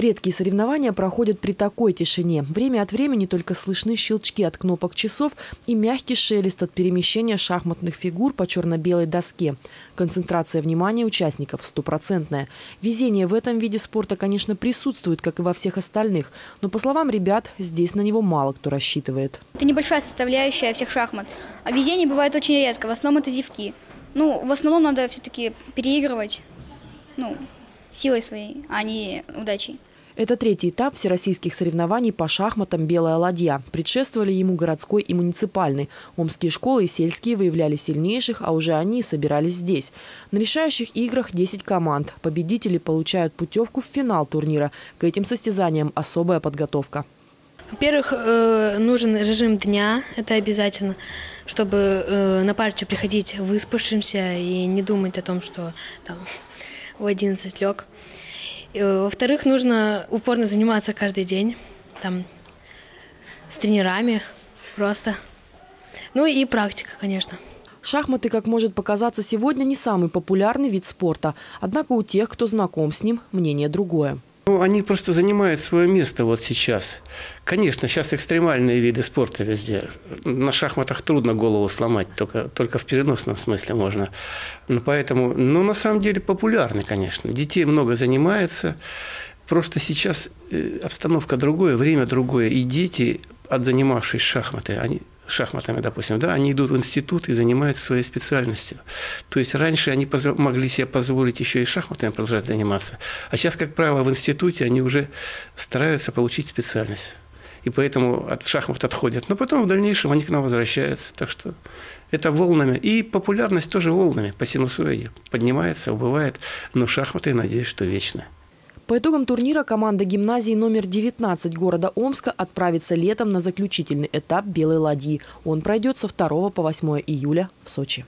Редкие соревнования проходят при такой тишине. Время от времени только слышны щелчки от кнопок часов и мягкий шелест от перемещения шахматных фигур по черно-белой доске. Концентрация внимания участников стопроцентная. Везение в этом виде спорта, конечно, присутствует, как и во всех остальных. Но, по словам ребят, здесь на него мало кто рассчитывает. Это небольшая составляющая всех шахмат. А везение бывает очень редко. В основном это зевки. Ну, в основном надо все-таки переигрывать. Ну, силой своей, а не удачей. Это третий этап всероссийских соревнований по шахматам «Белая ладья». Предшествовали ему городской и муниципальный. Омские школы и сельские выявляли сильнейших, а уже они собирались здесь. На решающих играх 10 команд. Победители получают путевку в финал турнира. К этим состязаниям особая подготовка. Во-первых, э, нужен режим дня, это обязательно, чтобы э, на партию приходить выспавшимся и не думать о том, что там в 11 лег. Э, во-вторых, нужно упорно заниматься каждый день, там, с тренерами просто. Ну и практика, конечно. Шахматы, как может показаться, сегодня не самый популярный вид спорта. Однако у тех, кто знаком с ним, мнение другое. Ну, они просто занимают свое место вот сейчас. Конечно, сейчас экстремальные виды спорта везде. На шахматах трудно голову сломать, только, только в переносном смысле можно. Но поэтому, ну, на самом деле, популярны, конечно. Детей много занимается. Просто сейчас э, обстановка другое, время другое. И дети, отзанимавшись шахматы, они шахматами, допустим, да, они идут в институт и занимаются своей специальностью. То есть раньше они могли себе позволить еще и шахматами продолжать заниматься, а сейчас, как правило, в институте они уже стараются получить специальность. И поэтому от шахмат отходят. Но потом в дальнейшем они к нам возвращаются. Так что это волнами. И популярность тоже волнами по синусоиде. Поднимается, убывает. Но шахматы, надеюсь, что вечно. По итогам турнира команда гимназии номер 19 города Омска отправится летом на заключительный этап «Белой ладьи». Он пройдет со 2 по 8 июля в Сочи.